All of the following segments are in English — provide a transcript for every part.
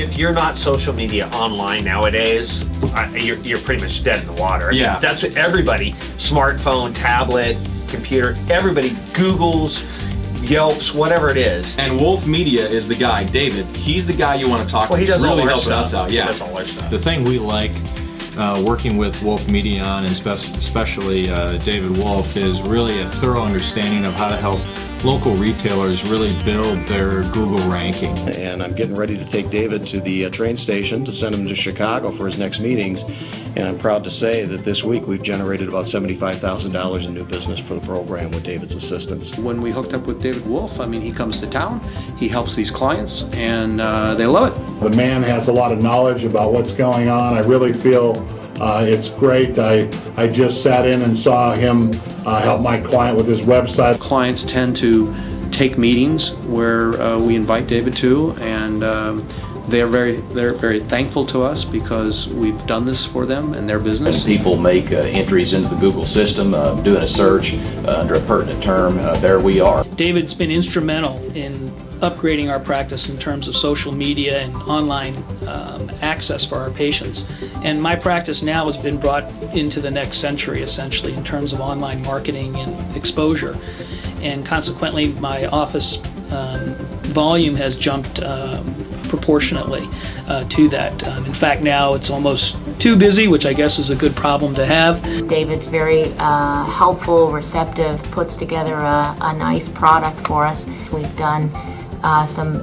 if you're not social media online nowadays, uh, you're, you're pretty much dead in the water. I mean, Yeah. That's what everybody, smartphone, tablet, computer, everybody Googles, Yelps, whatever it is. And Wolfe Media is the guy, David. He's the guy you want to talk to. Well, to. he does really all our helping stuff. us out. He Yeah. does all our stuff. The thing we like uh, working with Wolfe Media on, and spe- especially uh, David Wolfe, is really a thorough understanding of how to help local retailers really build their Google ranking. And I'm getting ready to take David to the uh, train station to send him to Chicago for his next meetings. And I'm proud to say that this week we've generated about $75,000 in new business for the program with David's assistance. When we hooked up with David Wolfe, I mean, he comes to town, he helps these clients, and uh, they love it. The man has a lot of knowledge about what's going on. I really feel uh, it's great. I, I just sat in and saw him uh, help my client with his website. Clients tend to take meetings where uh, we invite David to, and um, they're very they're very thankful to us because we've done this for them and their business. People make uh, entries into the Google system, uh, doing a search uh, under a pertinent term. Uh, there we are. David's been instrumental in upgrading our practice in terms of social media and online um, access for our patients. And my practice now has been brought into the next century, essentially, in terms of online marketing and exposure. And consequently, my office um, volume has jumped um, proportionately uh, to that. Um, in fact, now it's almost too busy, which I guess is a good problem to have. David's very uh, helpful, receptive, puts together a, a nice product for us. We've done uh, some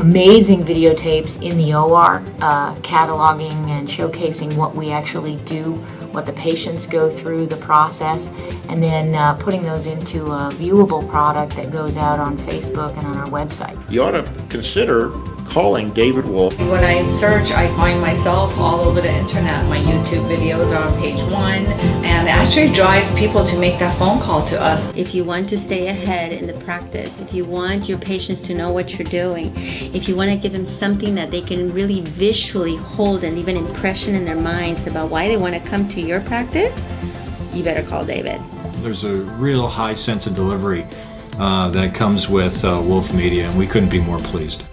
amazing videotapes in the OR, uh, cataloging and showcasing what we actually do, what the patients go through, the process, and then uh, putting those into a viewable product that goes out on Facebook and on our website. You ought to consider calling David Wolfe. When I search, I find myself all over the internet. My YouTube videos are on page one, and it actually drives people to make that phone call to us. If you want to stay ahead in the practice, if you want your patients to know what you're doing, if you want to give them something that they can really visually hold and leave an impression in their minds about why they want to come to your practice, you better call David. There's a real high sense of delivery uh, that comes with uh, Wolfe Media, and we couldn't be more pleased.